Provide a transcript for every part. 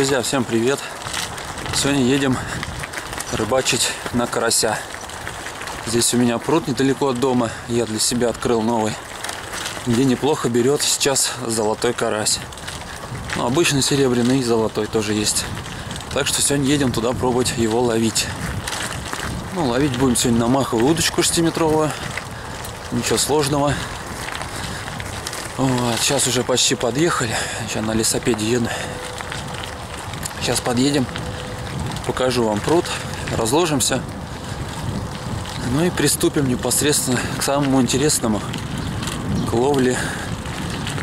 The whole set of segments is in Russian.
Друзья, всем привет! Сегодня едем рыбачить на карася. Здесь у меня пруд недалеко от дома. Я для себя открыл новый, где неплохо берет сейчас золотой карась. Ну, обычный серебряный и золотой тоже есть. Так что сегодня едем туда пробовать его ловить. Ну, ловить будем сегодня на маховую удочку 6-метровую. Ничего сложного. Вот, сейчас уже почти подъехали. Сейчас на лесопеде еду. Сейчас подъедем. Покажу вам пруд. Разложимся. Ну и приступим непосредственно к самому интересному. К ловле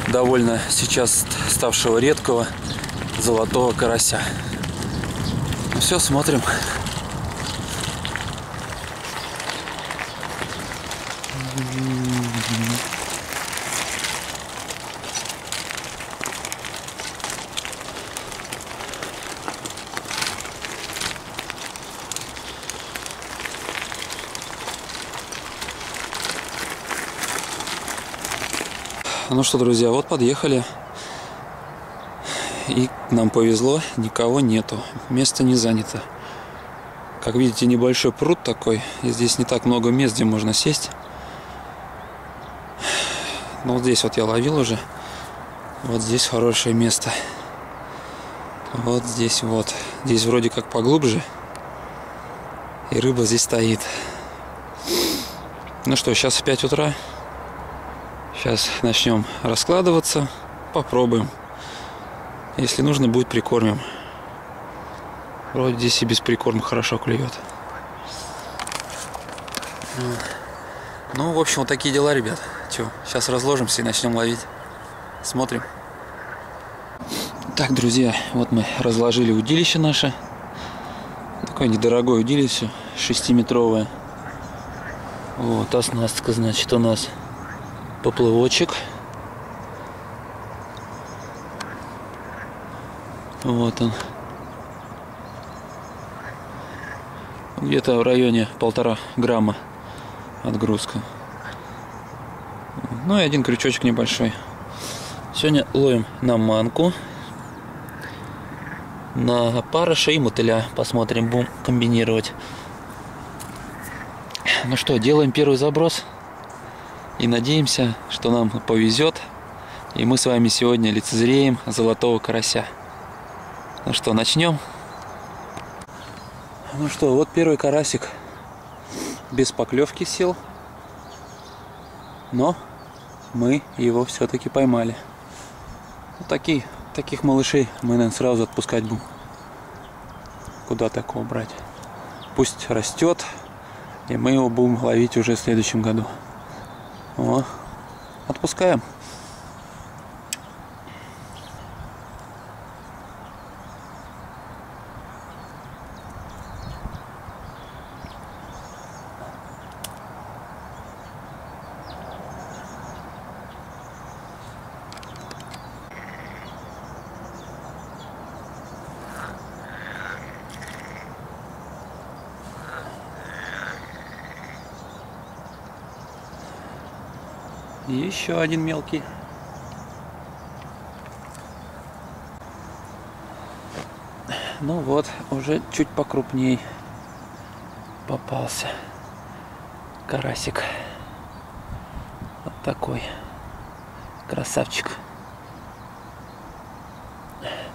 довольно сейчас ставшего редкого золотого карася. Ну все, смотрим. Ну что, друзья, вот подъехали. И нам повезло, никого нету. Место не занято. Как видите, небольшой пруд такой. И здесь не так много мест, где можно сесть. Но вот здесь вот я ловил уже. Вот здесь хорошее место. Вот здесь вот. Здесь вроде как поглубже. И рыба здесь стоит. Ну что, сейчас 5 утра. Сейчас начнем раскладываться. Попробуем. Если нужно, будет прикормим. Вроде здесь и без прикорма хорошо клюет. Ну, в общем, вот такие дела, ребят. Че, сейчас разложимся и начнем ловить. Смотрим. Так, друзья, вот мы разложили удилище наше. Такое недорогое удилище, 6-метровое. Вот, оснастка, значит, у нас поплывочек. Вот он. Где-то в районе полтора грамма отгрузка. Ну и один крючочек небольшой. Сегодня ловим на манку, на парыша и мотыля. Посмотрим, будем комбинировать. Ну что, делаем первый заброс. И надеемся, что нам повезет. И мы с вами сегодня лицезреем золотого карася. Ну что, начнем? Ну что, вот первый карасик без поклевки сел. Но мы его все-таки поймали. Вот такие, таких малышей мы, наверное, сразу отпускать будем. Куда такого брать? Пусть растет, и мы его будем ловить уже в следующем году. Отпускаем. Еще один мелкий. Ну вот, уже чуть покрупней попался карасик. Вот такой красавчик.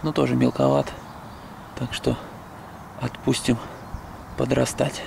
Ну тоже мелковат. Так что отпустим подрастать.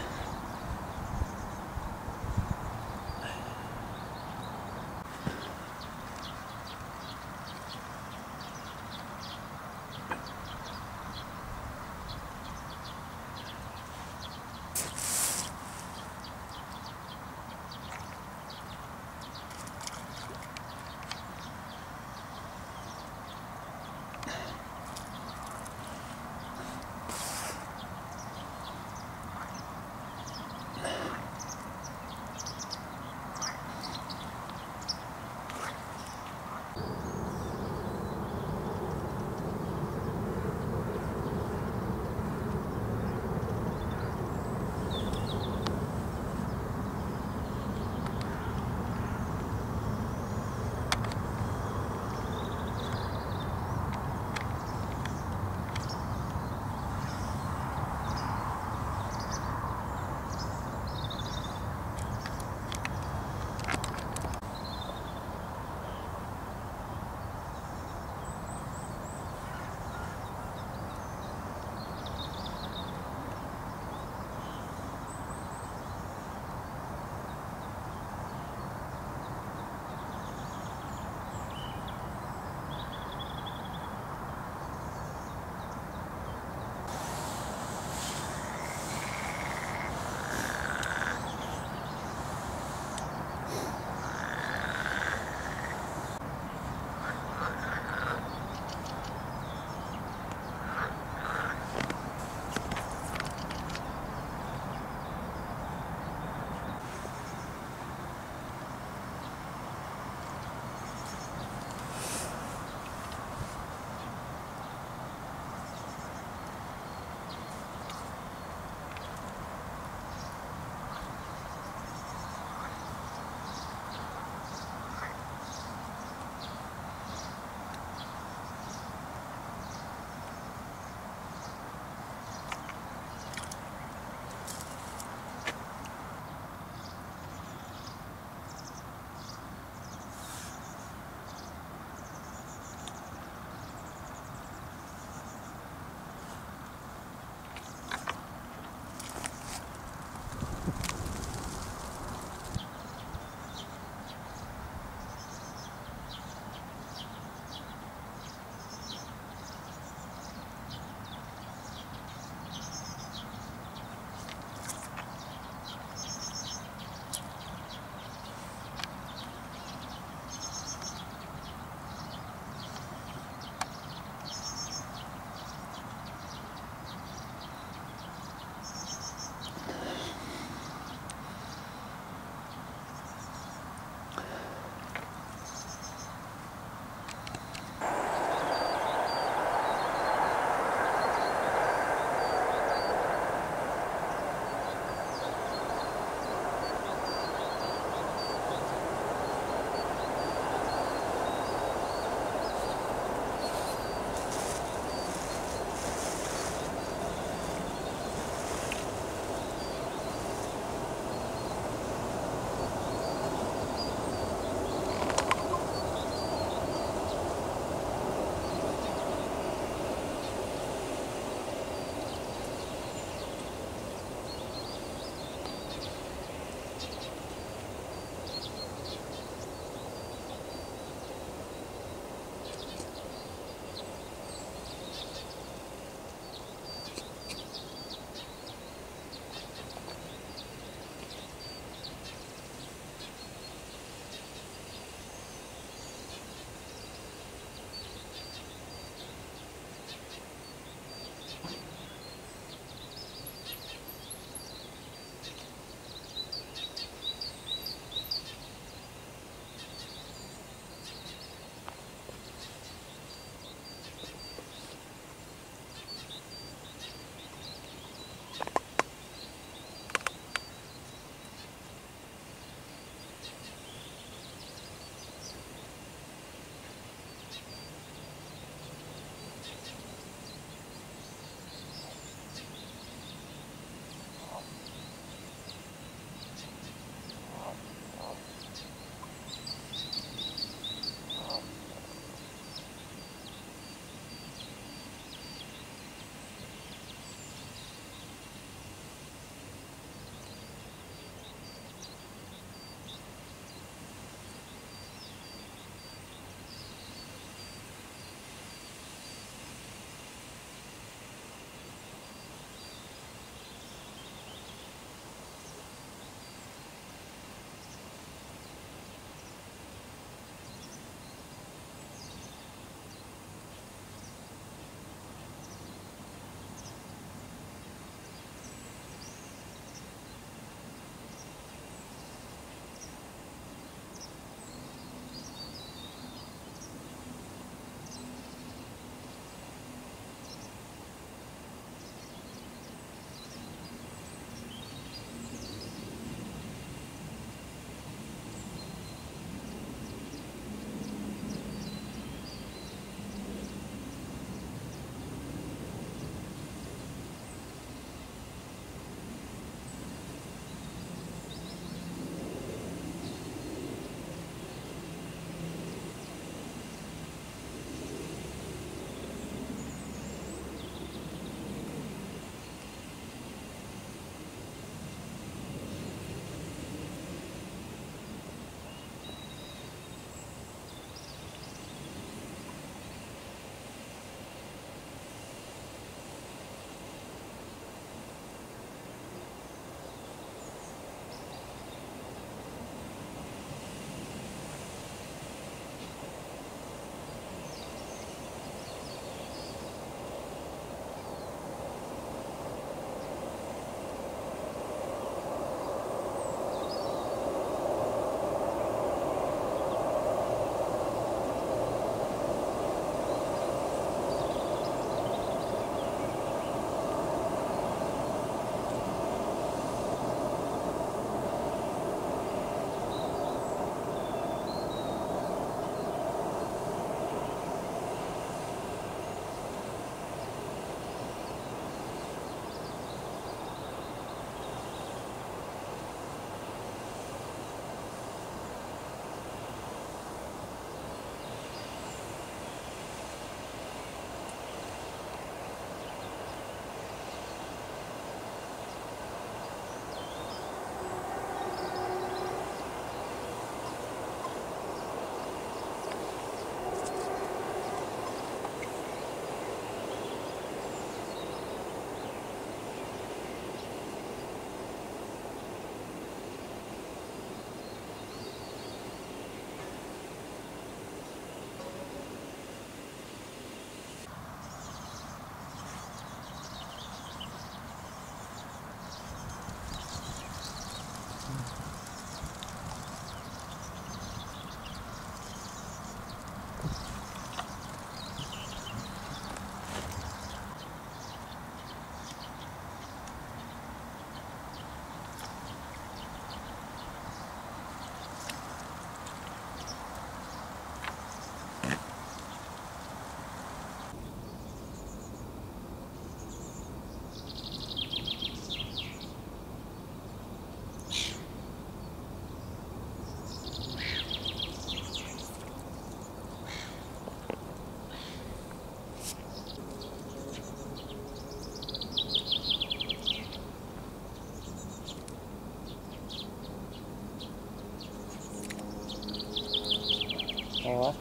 好啊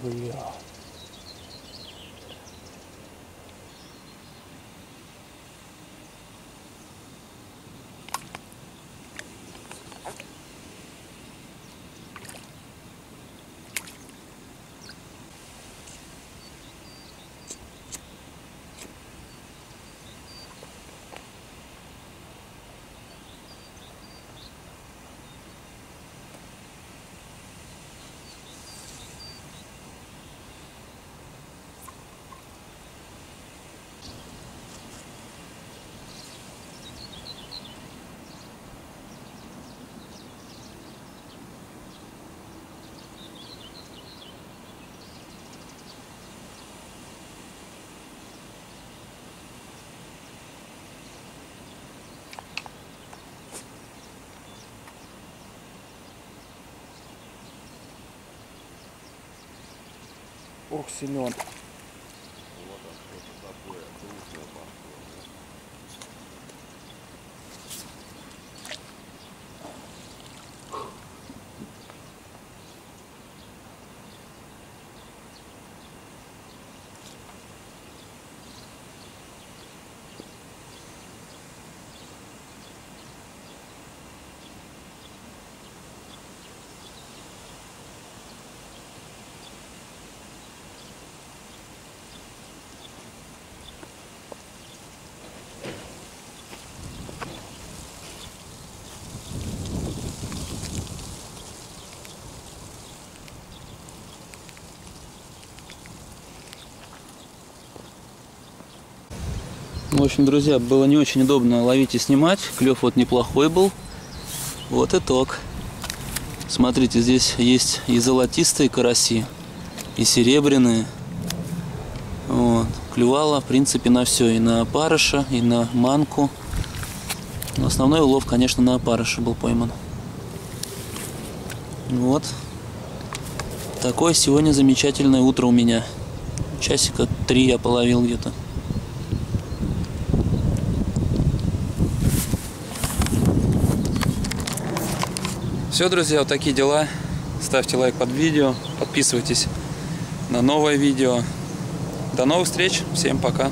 breathe off. Ох, Семен. В общем, друзья, было не очень удобно ловить и снимать. Клев вот неплохой был. Вот итог. Смотрите, здесь есть и золотистые караси, и серебряные. Вот. Клювало, в принципе, на все. И на опарыша, и на манку. Но основной улов, конечно, на опарыша был пойман. Вот. Такое сегодня замечательное утро у меня. Часика три я половил где-то. Все, друзья, вот такие дела. Ставьте лайк под видео, подписывайтесь на новое видео. До новых встреч, всем пока.